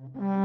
Mm-hmm.